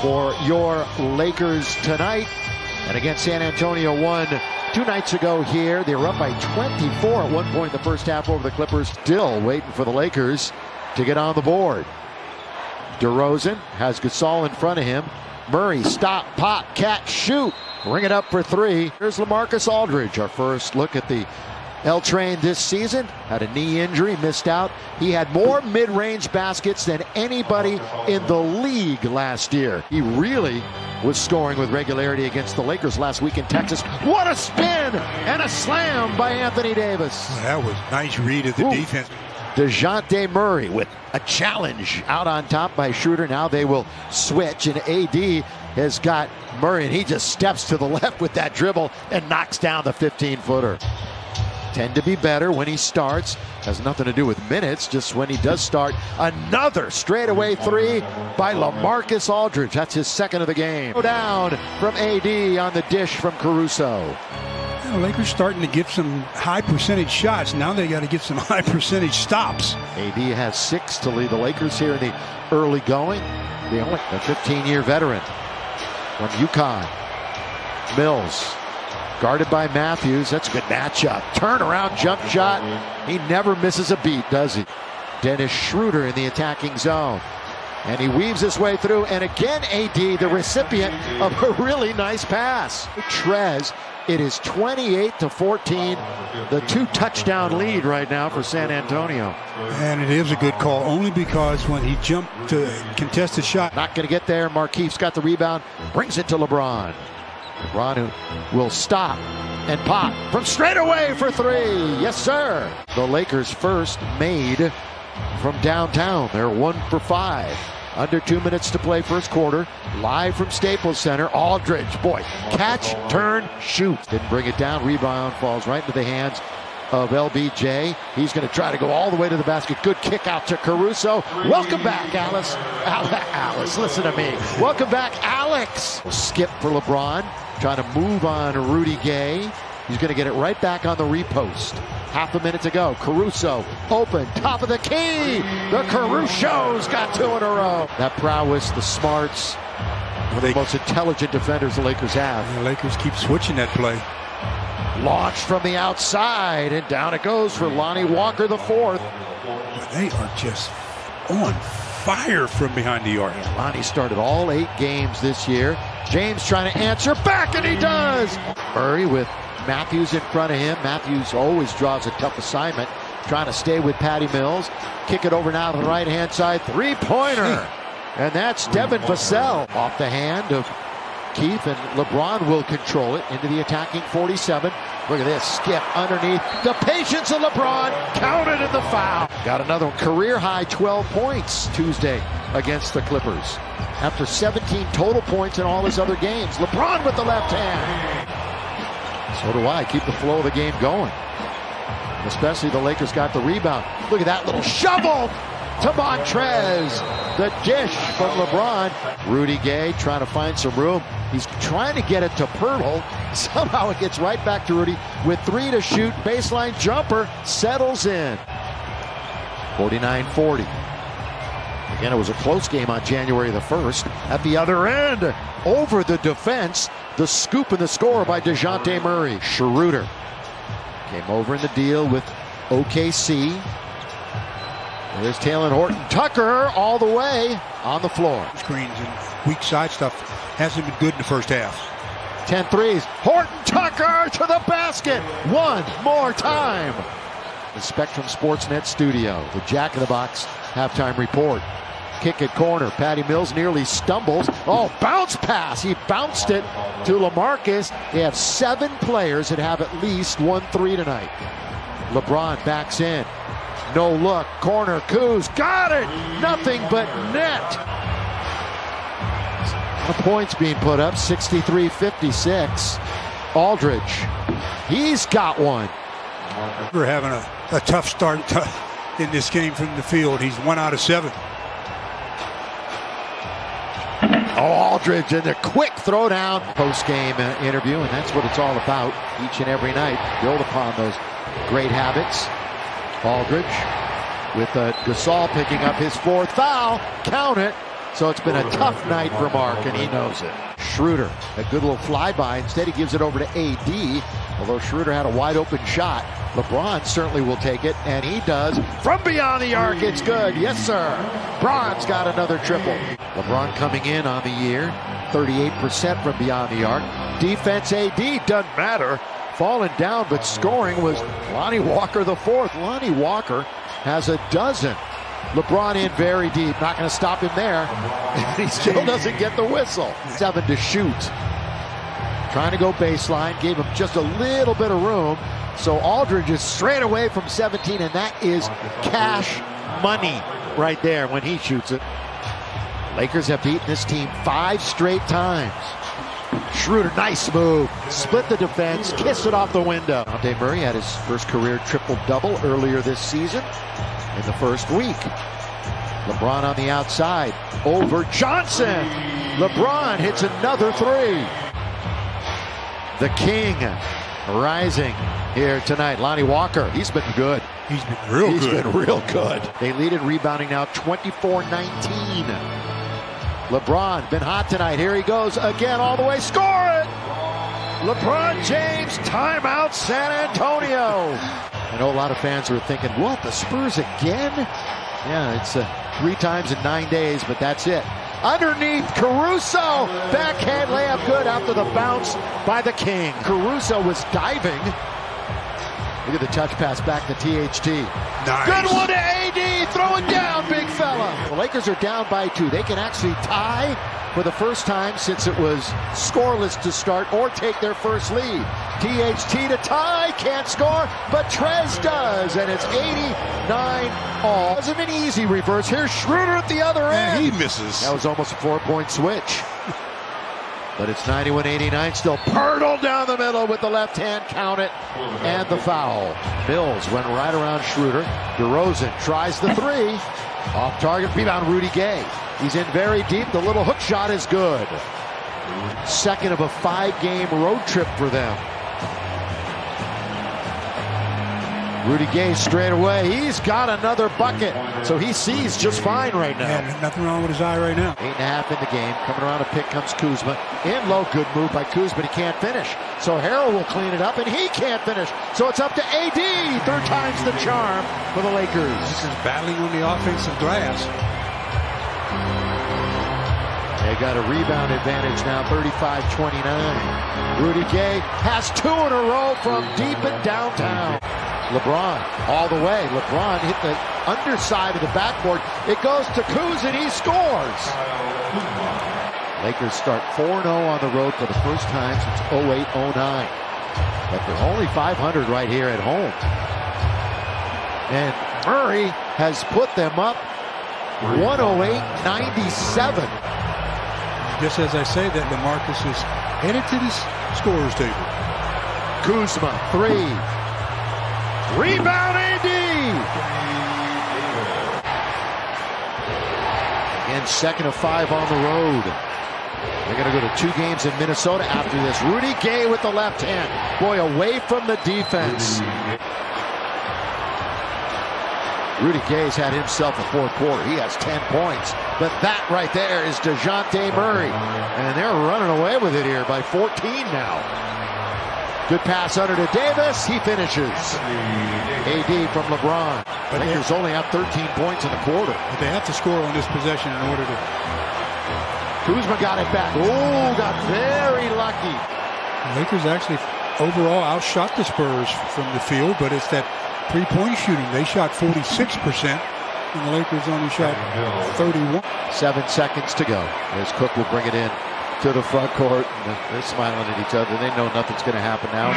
for your Lakers tonight. And against San Antonio won two nights ago here. They were up by 24 at one point in the first half over the Clippers. Still waiting for the Lakers to get on the board. DeRozan has Gasol in front of him. Murray, stop, pop, catch, shoot. Ring it up for three. Here's LaMarcus Aldridge, our first look at the L Train this season. Had a knee injury, missed out. He had more mid range baskets than anybody in the league last year. He really was scoring with regularity against the Lakers last week in Texas. What a spin and a slam by Anthony Davis. That was nice read of the Ooh. defense. Dejounte Murray with a challenge out on top by Schroeder. Now they will switch, and AD has got Murray, and he just steps to the left with that dribble and knocks down the 15 footer. Tend to be better when he starts. Has nothing to do with minutes, just when he does start. Another straightaway three by LaMarcus Aldridge. That's his second of the game. Down from AD on the dish from Caruso. The Lakers starting to get some high percentage shots. Now they got to get some high percentage stops. AD has six to lead the Lakers here in the early going. The only 15 year veteran from UConn. Mills guarded by Matthews. That's a good matchup. Turnaround jump shot. He never misses a beat, does he? Dennis Schroeder in the attacking zone. And he weaves his way through. And again, AD, the recipient of a really nice pass. Trez, it is 28 to 14. The two touchdown lead right now for San Antonio. And it is a good call only because when he jumped to contest the shot. Not going to get there. Markieff's got the rebound, brings it to LeBron. Who will stop and pop from straight away for three. Yes, sir. The Lakers first made from downtown. They're one for five. Under two minutes to play first quarter. Live from Staples Center. Aldridge, boy, catch, turn, shoot. Didn't bring it down. Rebound falls right into the hands of LBJ. He's going to try to go all the way to the basket. Good kick out to Caruso. Welcome back, Alice. Alice, listen to me. Welcome back, Alex. Skip for LeBron. Trying to move on Rudy Gay. He's going to get it right back on the repost. Half a minute to go. Caruso open, top of the key. The Caruso's got two in a row. That prowess, the smarts, they, the most intelligent defenders the Lakers have. The Lakers keep switching that play. Launched from the outside, and down it goes for Lonnie Walker, the fourth. They are just on fire from behind the arc. Lonnie started all eight games this year. James trying to answer back, and he does. Murray with Matthews in front of him. Matthews always draws a tough assignment, trying to stay with Patty Mills. Kick it over now to the right hand side. Three pointer. And that's Devin Vassell off the hand of Keith, and LeBron will control it into the attacking 47. Look at this skip underneath. The patience of LeBron counted in the foul. Got another one. career high 12 points Tuesday against the Clippers. After 17 total points in all his other games, LeBron with the left hand. So do I. Keep the flow of the game going. Especially the Lakers got the rebound. Look at that little shovel to Montrez. The dish from LeBron. Rudy Gay trying to find some room. He's trying to get it to Poeltl. Somehow it gets right back to Rudy with three to shoot. Baseline jumper settles in. 49-40. Again, it was a close game on January the 1st. At the other end, over the defense, the scoop and the score by Dejounte Murray. Schroeder came over in the deal with OKC. There's Talen Horton Tucker all the way on the floor. Screens and weak side stuff hasn't been good in the first half. 10 threes. Horton Tucker to the basket. One more time. The Spectrum Sportsnet studio, the Jack in the Box halftime report. Kick at corner. Patty Mills nearly stumbles. Oh, bounce pass. He bounced it to LaMarcus. They have seven players that have at least one three tonight. LeBron backs in. No look. Corner. Kuz got it. Nothing but net. The points being put up 63 56. Aldridge. He's got one. We're having a, a tough start in this game from the field. He's one out of seven. Oh, Aldridge and the quick throwdown post-game uh, interview, and that's what it's all about each and every night. Build upon those great habits. Aldridge with uh, Gasol picking up his fourth foul. Count it. So it's been a tough night for Mark, and he knows it. Schroeder, a good little flyby. Instead, he gives it over to AD. Although Schroeder had a wide open shot, LeBron certainly will take it, and he does. From beyond the arc, it's good. Yes, sir. Bron's got another triple. LeBron coming in on the year, 38% from beyond the arc. Defense AD doesn't matter. Falling down, but scoring was Lonnie Walker the fourth. Lonnie Walker has a dozen. LeBron in very deep. Not going to stop him there. he still doesn't get the whistle. Seven to shoot. Trying to go baseline. Gave him just a little bit of room. So Aldridge is straight away from 17, and that is cash money right there when he shoots it. Lakers have beaten this team five straight times. Schroeder, nice move. Split the defense, kiss it off the window. Dejounte Murray had his first career triple-double earlier this season in the first week. LeBron on the outside over Johnson. LeBron hits another three. The King rising here tonight. Lonnie Walker, he's been good. He's been real He's good. been real good. They lead in rebounding now 24-19. LeBron been hot tonight. Here he goes again all the way. Score it! LeBron James timeout San Antonio. I know a lot of fans are thinking, what, the Spurs again? Yeah, it's uh, three times in nine days, but that's it. Underneath Caruso, backhand layup good after the bounce by the King. Caruso was diving. Look at the touch pass back to THT. Nice. Good one to AD. Throw it down, The Lakers are down by two. They can actually tie for the first time since it was scoreless to start or take their first lead. THT to tie. Can't score, but Trez does. And it's 89 all. Wasn't an easy reverse. Here's Schroeder at the other end. And he misses. That was almost a four-point switch. But it's 91-89, still Poeltl down the middle with the left hand, count it, and the foul. Mills went right around Schroeder. DeRozan tries the three. Off target, rebound Rudy Gay. He's in very deep. The little hook shot is good. Second of a five-game road trip for them. Rudy Gay straight away. He's got another bucket. So he sees just fine right now. Yeah, nothing wrong with his eye right now. Eight and a half in the game. Coming around a pick comes Kuzma. In low, good move by Kuzma. He can't finish. So Harrell will clean it up, and he can't finish. So it's up to AD. Third time's the charm for the Lakers. This is battling on the offensive glass. They got a rebound advantage now, 35-29. Rudy Gay has two in a row from deep in downtown. LeBron all the way. LeBron hit the underside of the backboard. It goes to Kuz and he scores. Lakers start 4-0 on the road for the first time since 08-09. But they're only 500 right here at home. And Murray has put them up 108-97. Just as I say that, DeMarcus is headed to the scorer's table. Kuzma, three. Rebound AD. And second of five on the road. They're going to go to two games in Minnesota after this. Rudy Gay with the left hand. Boy, away from the defense. Rudy Gay's had himself a fourth quarter. He has 10 points. But that right there is Dejounte Murray. And they're running away with it here by 14 now. Good pass under to Davis. He finishes. AD from LeBron. But Lakers only have 13 points in the quarter. But they have to score on this possession in order to. Kuzma got it back. Oh, got very lucky. The Lakers actually overall outshot the Spurs from the field, but it's that three-point shooting. They shot 46%, and the Lakers only shot 31. Seven seconds to go. As Cook will bring it in to the front court. And they're smiling at each other. They know nothing's going to happen now.